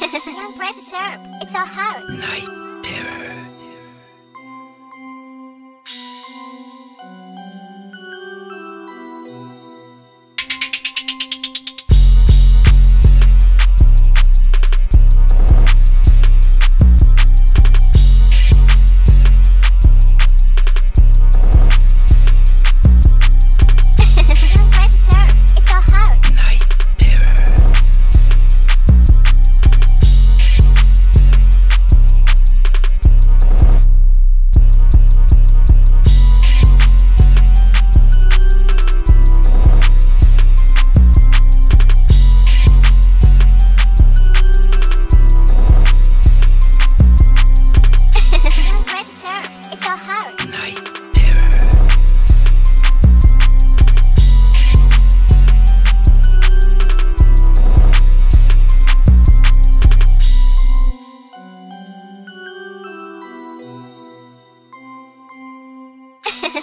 Young bread syrup. It's a heart. Night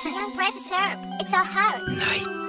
Young bread syrup. It's a heart. Night